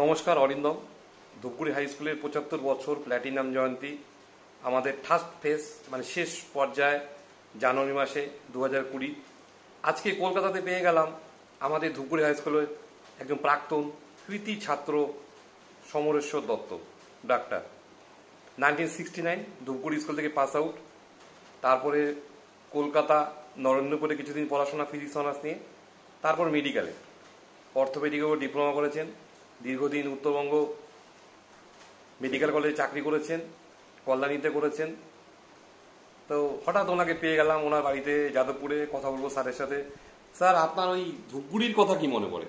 নমস্কার, অরিন্দম। ধূপগুড়ি হাই স্কুলের পঁচাত্তর বছর প্ল্যাটিনাম জয়ন্তী। আমাদের ফার্স্ট ফেস মানে শেষ পর্যায়ে, জানুয়ারি মাসে দু হাজার কুড়ি। আজকে কলকাতাতে পেয়ে গেলাম আমাদের ধূপগুড়ি হাই স্কুলের একজন প্রাক্তন কৃতি ছাত্র Samareshwar Dutta, doctor. Nineteen sixty nine Dhupguri school থেকে পাস আউট তারপরে কলকাতা, নরেন্দ্রপুরে কিছুদিন পড়াশোনা ফিজিক্স অনার্স নিয়ে, তারপর মেডিকেলে অর্থোপেডিকেও ডিপ্লোমা করেছেন। দীর্ঘদিন উত্তরবঙ্গ মেডিকেল কলেজে চাকরি করেছেন, কল্যাণীতে করেছেন। তো হঠাৎ ওনাকে পেয়ে গেলাম ওনার বাড়িতে, যাদবপুরে কথা বলব স্যারের সাথে। স্যার, আপনার ওই ধূপগুড়ির কথা কি মনে পড়ে?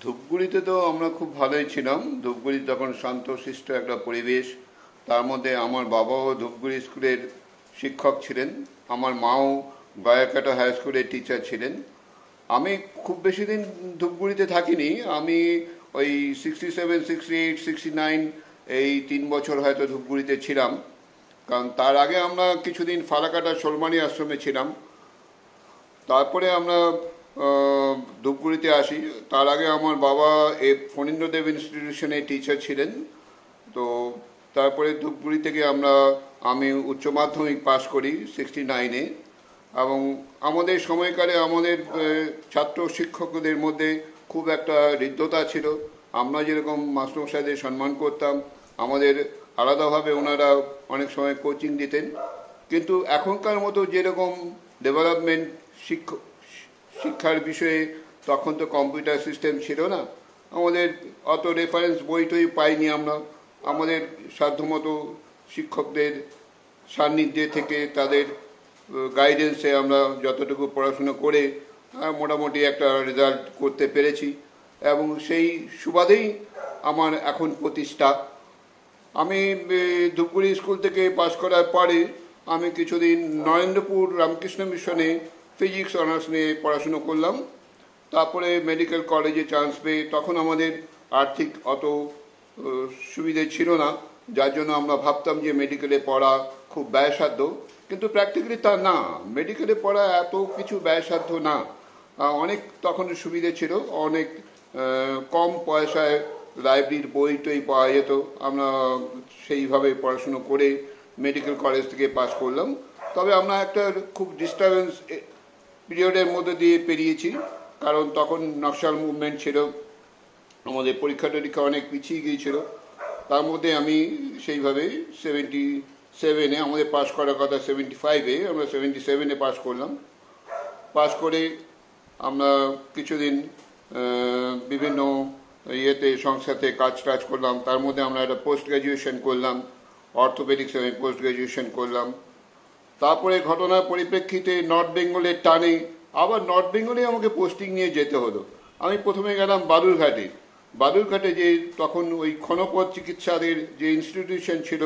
ধূপগুড়িতে তো আমরা খুব ভালোই ছিলাম। ধূপগুড়ি তখন শান্তশিষ্ট একটা পরিবেশ। তার মধ্যে আমার বাবাও ধূপগুড়ি স্কুলের শিক্ষক ছিলেন। আমার মাও গয়াকাটা হাই স্কুলের টিচার ছিলেন। আমি খুব বেশি দিন ধূপগুড়িতে থাকিনি। আমি ওই sixty seven sixty eight sixty nine এই তিন বছর হয়তো ধূপগুড়িতে ছিলাম। কারণ তার আগে আমরা কিছুদিন ফালাকাটা সোলমানি আশ্রমে ছিলাম। তারপরে আমরা ধূপগুড়িতে আসি। তার আগে আমার বাবা এ ফণীন্দ্রদেব ইনস্টিটিউশনে টিচার ছিলেন। তো তারপরে ধূপগুড়ি থেকে আমরা, আমি উচ্চ মাধ্যমিক পাশ করি সিক্সটি নাইনে এবং আমাদের সময়কালে আমাদের ছাত্র শিক্ষকদের মধ্যে খুব একটা হৃদ্যতা ছিল। আমরা যেরকম মাস্টারমশাইদের সম্মান করতাম, আমাদের আলাদাভাবে ওনারা অনেক সময় কোচিং দিতেন। কিন্তু এখনকার মতো যেরকম ডেভেলপমেন্ট শিক্ষার বিষয়ে তখন তো কম্পিউটার সিস্টেম ছিল না। আমাদের অত রেফারেন্স বই টই পাইনি আমরা। আমাদের সাধ্যমতো শিক্ষকদের সান্নিধ্যে থেকে তাদের গাইডেন্সে আমরা যতটুকু পড়াশুনো করে মোটামুটি একটা রেজাল্ট করতে পেরেছি। এবং সেই সুবাদেই আমার এখন প্রতিষ্ঠা। আমি ধূপগুড়ি স্কুল থেকে পাশ করার পরে আমি কিছুদিন নরেন্দ্রপুর রামকৃষ্ণ মিশনে ফিজিক্স অনার্স নিয়ে পড়াশুনো করলাম। তারপরে মেডিকেল কলেজে চান্স পেয়ে তখন আমাদের আর্থিক অত সুবিধে ছিল না। যার জন্য আমরা ভাবতাম যে মেডিকেলে পড়া খুব ব্যয়সাধ্য। কিন্তু প্র্যাকটিক্যালি তা না। মেডিকেলে পড়া এত কিছু ব্যয়সাধ্য না। অনেক তখন সুবিধে ছিল, অনেক কম পয়সায় লাইব্রেরির বই টই পাওয়া যেত। আমরা সেইভাবে পড়াশুনো করে মেডিকেল কলেজ থেকে পাশ করলাম। তবে আমরা একটা খুব ডিস্টারবেন্স পিরিয়ডের মধ্যে দিয়ে পেরিয়েছি, কারণ তখন নকশাল মুভমেন্ট ছিল, আমাদের পরীক্ষা টরীক্ষা অনেক পিছিয়ে গিয়েছিল। তার মধ্যে আমি সেইভাবে সেভেন্টি সেভেনে আমাদের পাস করার কথা সেভেন্টি ফাইভে আমরা সেভেন্টি সেভেনে পাস করলাম। পাস করে আমরা কিছুদিন বিভিন্ন ইয়েতে, সংস্থাতে কাজ টাজ করলাম। তার মধ্যে আমরা একটা পোস্ট গ্রাজুয়েশন করলাম অর্থোপেডিক্স আমি পোস্ট গ্রাজুয়েশন করলাম। তারপরে ঘটনার পরিপ্রেক্ষিতে নর্থ বেঙ্গলের টানে আবার নর্থ বেঙ্গলে আমাকে পোস্টিং নিয়ে যেতে হলো। আমি প্রথমে গেলাম বালুরঘাটে। বালুরঘাটে যে তখন ওই ক্ষণপথ চিকিৎসাদের যে ইনস্টিটিউশন ছিল,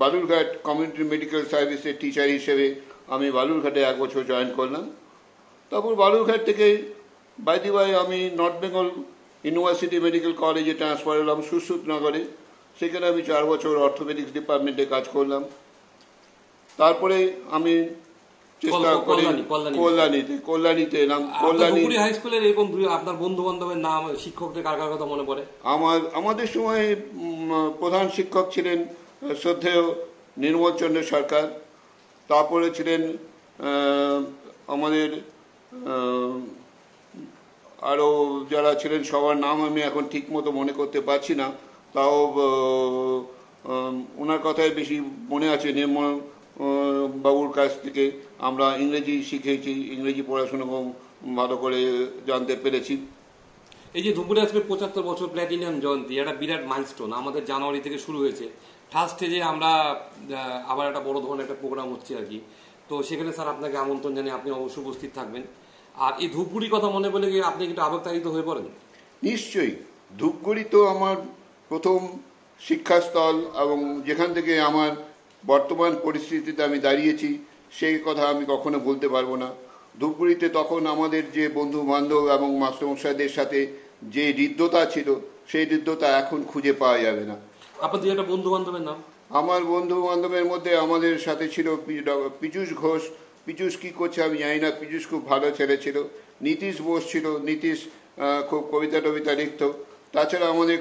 বালুরঘাট কমিউনিটি মেডিকেল সার্ভিসের টিচার হিসেবে আমি বালুরঘাটে এক বছর জয়েন করলাম। তারপর বালুরঘাট থেকে বাইদি বাই আমি নর্থ বেঙ্গল ইউনিভার্সিটি মেডিকেল কলেজে ট্রান্সফার হলাম সুশ্রুতনগরে সেখানে আমি চার বছর অর্থোপেডিক্স ডিপার্টমেন্টে কাজ করলাম। তারপরে আমি চেষ্টা করি কল্যাণী, কল্যাণী। কল্যাণীতে কল্যাণীতে এলাম কল্যাণী হাই স্কুলের এরকম আপনার বন্ধু বান্ধবের নাম শিক্ষকদের কার কার কথা মনে পড়ে? আমার আমাদের সময় প্রধান শিক্ষক ছিলেন শ্রদ্ধেয় নির্মল চন্দ্র সরকার। তারপরে ছিলেন আমাদের আরও যারা ছিলেন সবার নাম আমি এখন ঠিক মতো মনে করতে পারছি না। তাও ওনার কথাই বেশি মনে আছে নির্মল বাবুর কাছ থেকে। আমরা ইংরেজি শিখেছি, ইংরেজি পড়াশোনা ভালো করে জানতে পেরেছি। এই যে ধূপগুড়ি আজকে পঁচাত্তর বছর প্ল্যাটিনিয়াম জয়ন্তী একটা বিরাট মাইলস্টোন আমাদের জানুয়ারি থেকে শুরু হয়েছে। ফার্স্ট স্টেজে আমরা আবার একটা বড় ধরনের একটা প্রোগ্রাম হচ্ছে আর কি। তো সেখানে স্যার আপনাকে আমন্ত্রণ জানিয়ে আপনি অবশ্যই উপস্থিত থাকবেন। আর এই ধূপগুড়ির কথা মনে বলে গিয়ে আপনি কিন্তু আবেগতাড়িত হয়ে পড়েন? নিশ্চয়ই। ধূপগুড়ি তো আমার প্রথম শিক্ষাস্থল এবং যেখান থেকে আমার বর্তমান পরিস্থিতিতে আমি দাঁড়িয়েছি সেই কথা আমি কখনো বলতে পারব না। ধূপগুড়িতে তখন আমাদের যে বন্ধু বান্ধব এবং মাস্টারমশাইদের সাথে যে হৃদ্যতা ছিল সেই হৃদ্যতা এখন খুঁজে পাওয়া যাবে না। আপনার দুই একটা বন্ধু বান্ধবের নাম? আমার বন্ধু বান্ধবের মধ্যে আমাদের সাথে ছিল পীযূষ ঘোষ পীযূষ কি করছে, আমি জানি না পীযূষ খুব ভালো ছেলে ছিল। নীতিশ বোস ছিল, নীতিশ খুব কবিতা টবিতা লিখত। তাছাড়া আমাদের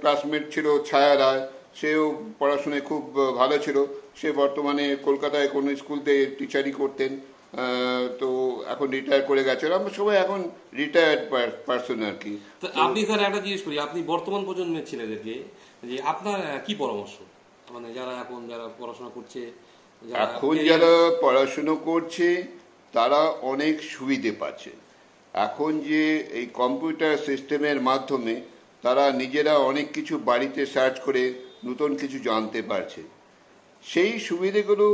ক্লাসমেট ছিল ছায়া রায়, সেও পড়াশোনায় খুব ভালো ছিল। সে বর্তমানে কলকাতায় কোনো স্কুলতে টিচারই করতেন। তো এখন রিটায়ার করে গেছে। আমরা সবাই এখন রিটায়ার্ড পার্সন আর কি তো আপনি স্যার একটা জিজ্ঞেস করি, আপনি বর্তমান প্রজন্মের ছেলেদেরকে, যে আপনার কি পরামর্শ? মানে যারা এখন, যারা পড়াশোনা করছে এখন যারা পড়াশুনো করছে তারা অনেক সুবিধে পাচ্ছে। এখন যে এই কম্পিউটার সিস্টেমের মাধ্যমে তারা নিজেরা অনেক কিছু বাড়িতে সার্চ করে নতুন কিছু জানতে পারছে। সেই সুবিধেগুলো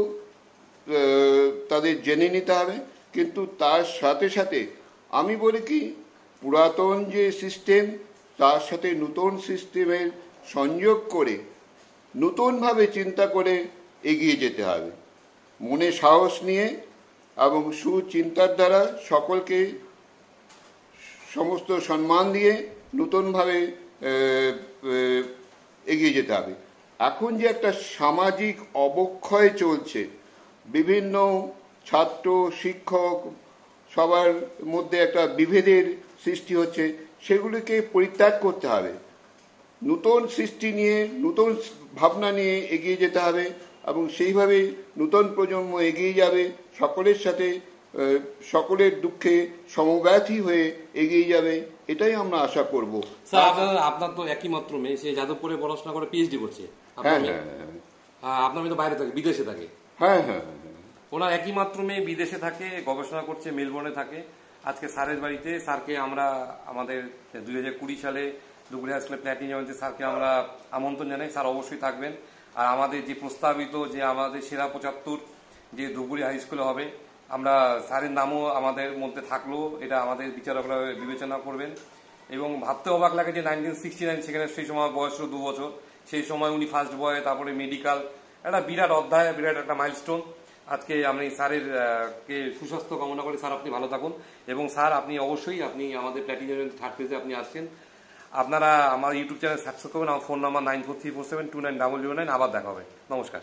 তাদের জেনে নিতে হবে। কিন্তু তার সাথে সাথে আমি বলি কি পুরাতন যে সিস্টেম তার সাথে নতুন সিস্টেমের সংযোগ করে নতুনভাবে চিন্তা করে এগিয়ে যেতে হবে। মনে সাহস নিয়ে এবং সুচিন্তার দ্বারা সকলকে সমস্ত সম্মান দিয়ে নতুনভাবে এগিয়ে যেতে হবে। এখন যে একটা সামাজিক অবক্ষয় চলছে, বিভিন্ন ছাত্র, শিক্ষক, সবার মধ্যে একটা বিভেদের সৃষ্টি হচ্ছে, সেগুলিকে পরিত্যাগ করতে হবে। নতুন সৃষ্টি নিয়ে, নতুন ভাবনা নিয়ে এগিয়ে যেতে হবে। এবং সেইভাবে নতুন প্রজন্ম এগিয়ে যাবে সকলের সাথে সকলের দুঃখে সমব্যথী হয়ে এগিয়ে যাবে এটাই আমরা আশা করব। স্যার আপনার আপনার তো একই মাত্র মেয়ে সে যাদবপুরে পড়াশোনা করে পিএইচডি করছে। হ্যাঁ হ্যাঁ হ্যাঁ আপনার মেয়ে তো বাইরে থাকে বিদেশে থাকে। হ্যাঁ হ্যাঁ হ্যাঁ ওনার একই মাত্র মেয়ে বিদেশে থাকে গবেষণা করছে মেলবোর্নে থাকে। আজকে স্যারের বাড়িতে স্যারকে আমরা আমাদের দুই হাজার কুড়ি সালে দুগুলি হাই স্কুলে প্ল্যাটিন স্যারকে আমরা আমন্ত্রণ জানাই স্যার অবশ্যই থাকবেন। আর আমাদের যে প্রস্তাবিত যে আমাদের সেরা পঁচাত্তর যে ধুবুরি হাই স্কুলে হবে, আমরা স্যারের নামও আমাদের মধ্যে থাকল, এটা আমাদের বিচারকরা বিবেচনা করবেন। এবং ভাবতে অবাক লাগে যে নাইনটিন সিক্সটি নাইন সেখানে সেই সময় বয়স ছিল দু বছর, সেই সময় উনি ফার্স্ট বয় তারপরে মেডিকেল একটা বিরাট অধ্যায়, বিরাট একটা মাইলস্টোন আজকে আমি স্যারের কে সুস্বাস্থ্য কামনা করি, স্যার আপনি ভালো থাকুন। এবং স্যার, আপনি অবশ্যই, আপনি আমাদের প্ল্যাটিনিয়াম থার্ড পেজে আপনি আসছেন। আপনারা আমার ইউটিউব চ্যানেল সাবস্ক্রাইব করবেন, আমার phone number nine four three four seven two nine double zero nine আবার দেখা হবে। নমস্কার।